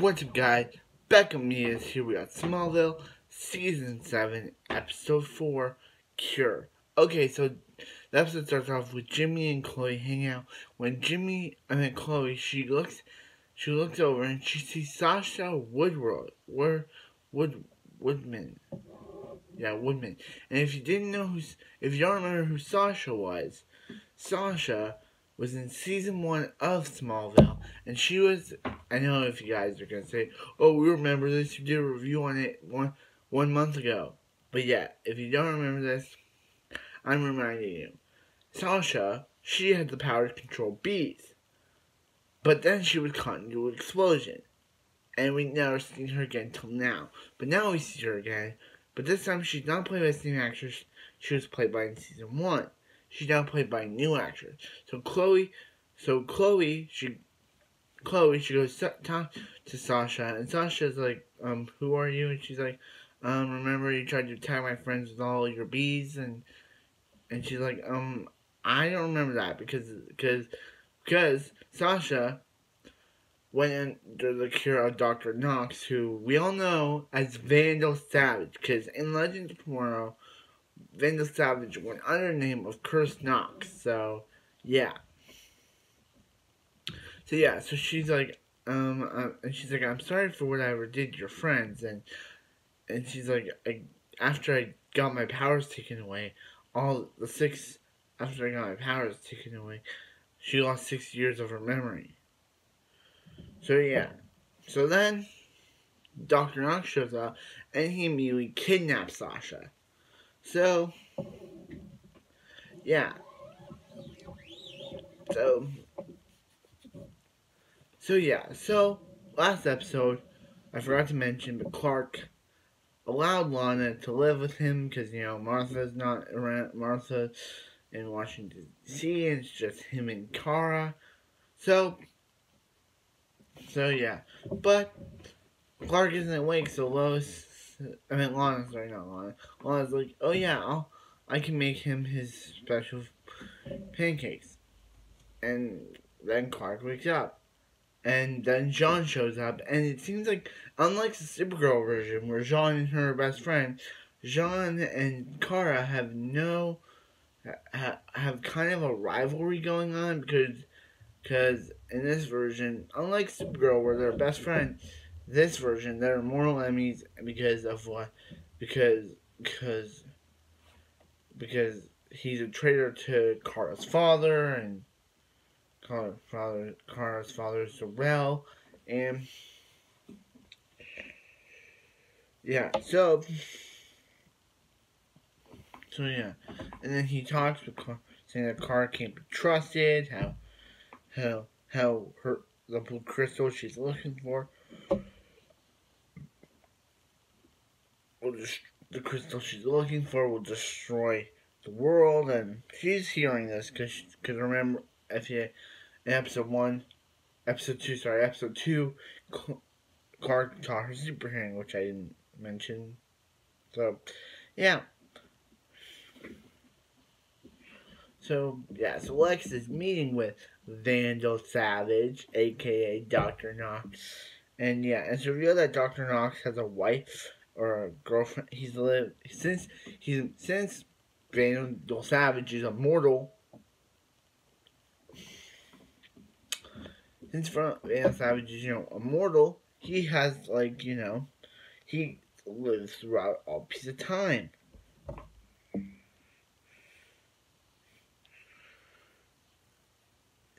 What's up, guys? Becca Mia is here. We got Smallville, Season 7, Episode 4, Cure. Okay, so the episode starts off with Jimmy and Chloe hanging out. When Jimmy, I mean Chloe, she looks, she looks over and she sees Sasha Woodward, Wood, Wood, Woodman. Yeah, Woodman. And if you didn't know who's, if you don't remember who Sasha was, Sasha was in season one of Smallville, and she was. I know if you guys are gonna say, "Oh, we remember this," you did a review on it one one month ago. But yeah, if you don't remember this, I'm reminding you. Sasha, she had the power to control bees, but then she was caught into an explosion, and we never seen her again till now. But now we see her again. But this time she's not played by the same actress she was played by in season one she's now played by a new actress. So Chloe, so Chloe, she, Chloe, she goes to talk to Sasha, and Sasha's like, um, who are you? And she's like, um, remember you tried to attack my friends with all your bees, and and she's like, um, I don't remember that because because because Sasha went under the care of Doctor Knox, who we all know as Vandal Savage, because in Legends of Tomorrow Vandal Savage went under the name of Curtis Knox. So, yeah. So yeah, so she's like, um, uh, and she's like, I'm sorry for what I did your friends, and and she's like, I, after I got my powers taken away, all the six, after I got my powers taken away, she lost six years of her memory. So yeah, so then Doctor Knox shows up, and he immediately kidnaps Sasha. So, yeah. So, so yeah. So, last episode, I forgot to mention, but Clark allowed Lana to live with him because, you know, Martha's not around, Martha in Washington, D.C., and it's just him and Kara. So, so yeah. But, Clark isn't awake, so Lois I mean, Lana, sorry, not Lana. Lana's like, oh yeah, I'll, I can make him his special pancakes. And then Clark wakes up. And then J'onn shows up, and it seems like, unlike the Supergirl version, where J'onn and her best friend, J'onn and Kara have no, ha, have kind of a rivalry going on because, because in this version, unlike Supergirl, where they're best friends, this version, they're mortal enemies because of what? Because because because he's a traitor to Kara's father, and Kara's father Kara's father is Zor-El, and yeah, so so yeah, and then he talks with Kara, saying that Kara can't be trusted, how how how her the blue crystal she's looking for just the crystal she's looking for will destroy the world, and she's hearing this because because remember if you in episode one, episode two, sorry, episode two, Clark taught her super hearing, which I didn't mention. So, yeah. So, yeah, so Lex is meeting with Vandal Savage, aka Dr. Knox. And yeah, it's revealed that Dr. Knox has a wife or a girlfriend. He's lived since he's since Vandal Savage is immortal. Since Vandal Savage is you know immortal, he has like you know he lives throughout all piece of time.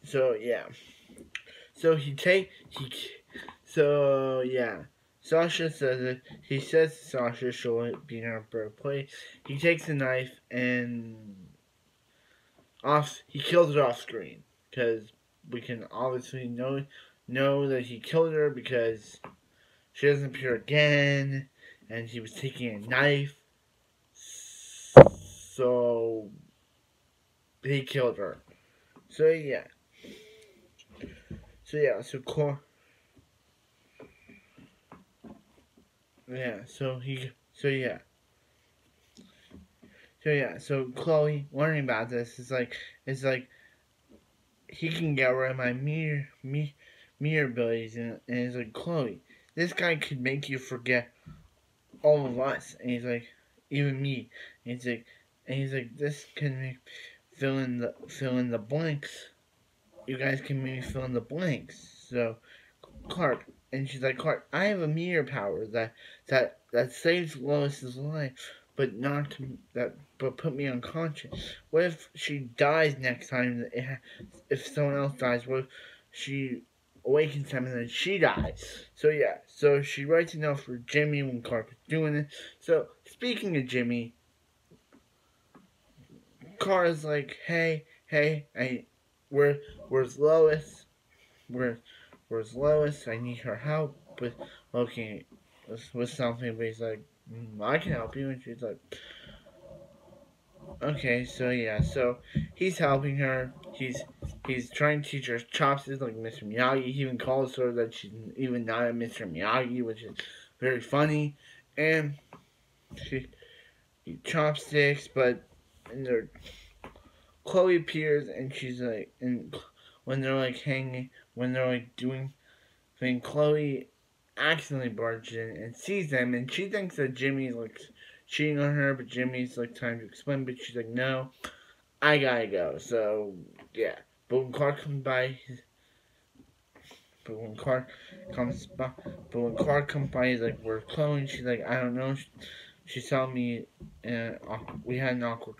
So yeah, so he take he so yeah. Sasha says it. He says Sasha she'll be in her birthplace. He takes a knife and off. He kills it off screen because we can obviously know know that he killed her because she doesn't appear again, and he was taking a knife. So he killed her. So yeah. So yeah. So Cor. Yeah, so he, so yeah. So yeah, so Chloe learning about this is like, it's like, he can get rid of my me, me, meteor abilities, and, and he's like, Chloe, this guy could make you forget all of us. And he's like, even me. And he's like, and he's like, this can make fill in the fill in the blanks. You guys can maybe fill in the blanks. So, Clark, and she's like, Clark, I have a meteor power that that that saves Lois's life, but not that, but put me unconscious. What if she dies next time? If someone else dies, what if she awakens him and then she dies? So yeah, so she writes a note for Jimmy when Clark is doing it. So speaking of Jimmy, Kara's like, hey, hey, I, where, where's Lois? Where, where's Lois? I need her help with looking with, something. But he's like, mm, I can help you, and she's like, okay, so yeah, so he's helping her. He's he's trying to teach her chopsticks like Mr. Miyagi. He even calls her that she's even not a Mr. Miyagi, which is very funny. And she chopsticks, but and they're Chloe appears and she's like, and when they're like hanging, when they're like doing, then Chloe accidentally barges in and sees them, and she thinks that Jimmy's like cheating on her, but Jimmy's like trying to explain, but she's like, no, I gotta go. So yeah, but when Clark comes by, but when Clark comes by, but when Clark comes by, he's like, "Where's Chloe?" And she's like, "I don't know." She, she saw me, and uh, we had an awkward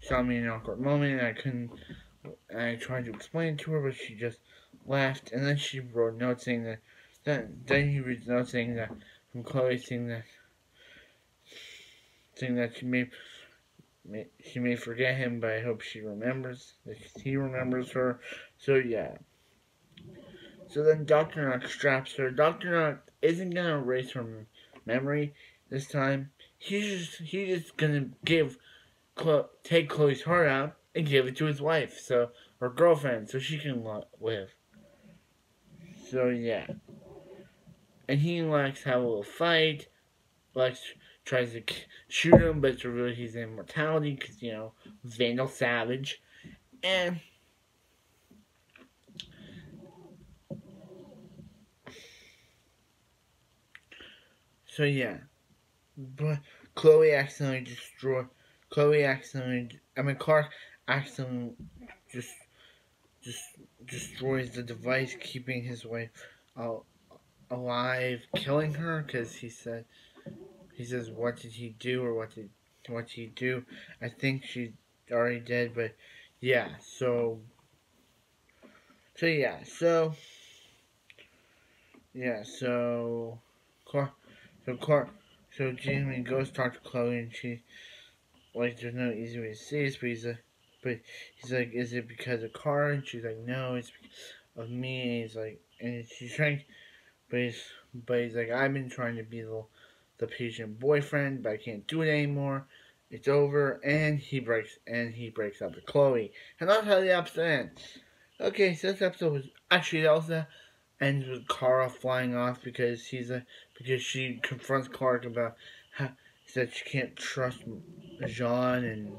saw me in an awkward moment, and I couldn't. I tried to explain to her, but she just laughed. And then she wrote notes saying that. Then, then he reads notes saying that from Chloe saying that saying that she may, may she may forget him, but I hope she remembers that he remembers her. So yeah. So then Doctor Knox straps her. Doctor Knox isn't gonna erase her memory this time. He's just he's just gonna give Chlo- take Chloe's heart out and give it to his wife, so her girlfriend, so she can live. So yeah, and he have a little fight. Lex tries to shoot him, but it's revealed he's immortality because you know Vandal Savage, and. So yeah, but Chloe accidentally destroyed Chloe accidentally, I mean, Clark accidentally just, just destroys the device, keeping his wife uh, alive, killing her, because he said, he says, what did he do, or what did, what did he do? I think she's already dead, but, yeah, so, so, yeah, so, yeah, so, Clark, so Clark, so Jamie goes talk to Chloe, and she, like there's no easy way to say this, but he's but he's like, is it because of car? And she's like, no, it's of me. And he's like, and she's trying, but he's, but he's like, I've been trying to be the, the patient boyfriend, but I can't do it anymore. It's over, and he breaks, and he breaks up with Chloe, and that's how the episode ends. Okay, so this episode was actually also ends with Kara flying off because he's a because she confronts Clark about how that she can't trust Jean and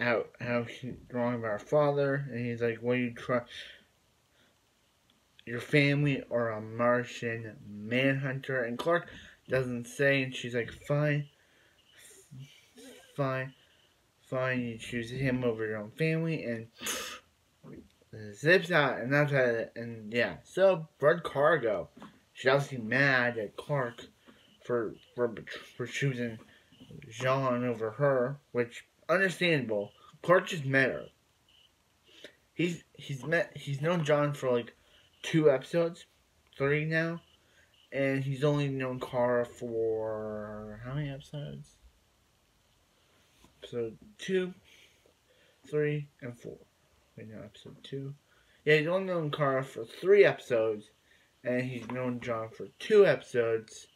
how how she's wrong about her father, and he's like, "What do you trust your family or a Martian manhunter?" And Clark doesn't say, and she's like, "Fine, fine, fine. You choose him over your own family," and zips out, and that's it. And yeah, so Red Cargo, she's obviously mad at Clark for for for choosing Jean over her, which understandable. Clark just met her. He's he's met he's known John for like two episodes, three now, and he's only known Kara for how many episodes? Episode two, three, and four. Wait, no, episode two. Yeah, he's only known Kara for three episodes, and he's known John for two episodes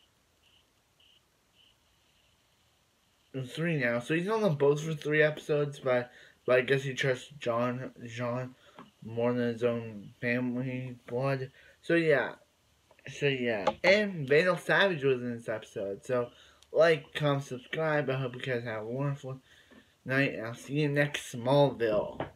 three now. So he's on them both for three episodes, but but I guess he trusts John Jean more than his own family blood. So yeah. So yeah. And Vandal Savage was in this episode. So like, comment, subscribe. I hope you guys have a wonderful night and I'll see you next Smallville.